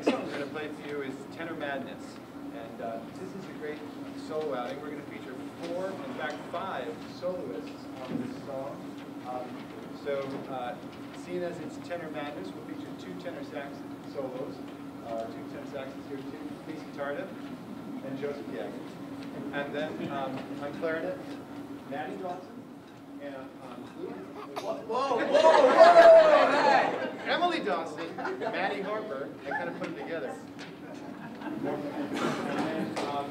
next song we're going to play for you is Tenor Madness. And uh, this is a great solo outing. We're going to feature four, in fact five, soloists on this song. Um, so, uh, seeing as it's Tenor Madness, we'll feature two tenor sax solos. Uh, two tenor saxes here, too, Casey Tarda and Joseph Yagan. And then um, on clarinet, Maddie Dawson. And whoa, whoa, whoa! Maddie Harper, I kind of put them together. Um,